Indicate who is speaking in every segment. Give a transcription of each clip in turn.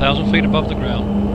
Speaker 1: 1,000 feet above the ground.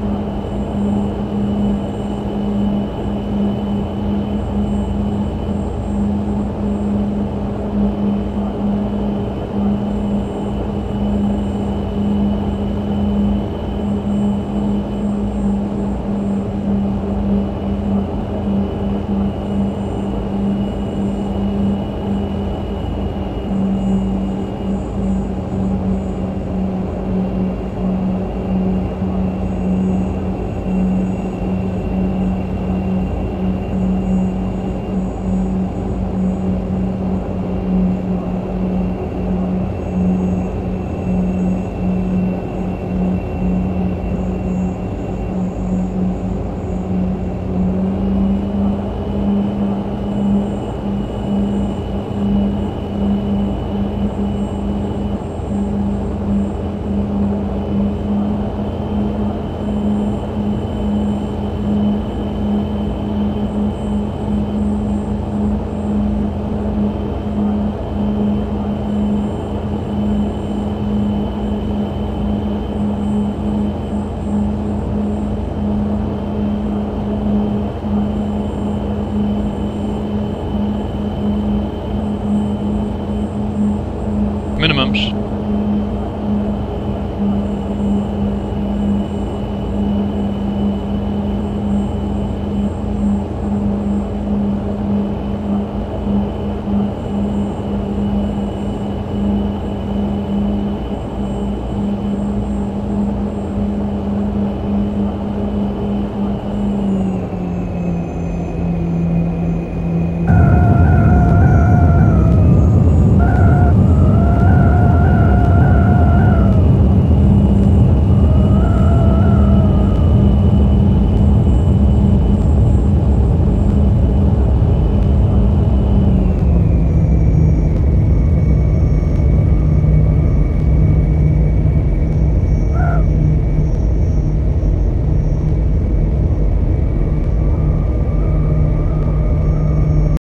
Speaker 1: pumps.